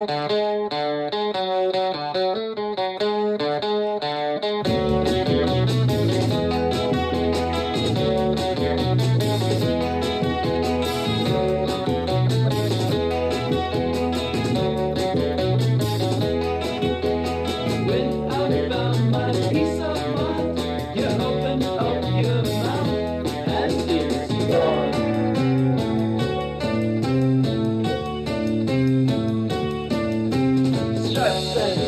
When say.